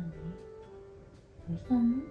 하니 음. 무슨